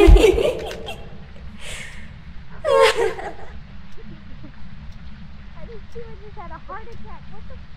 I just had a heart attack. What the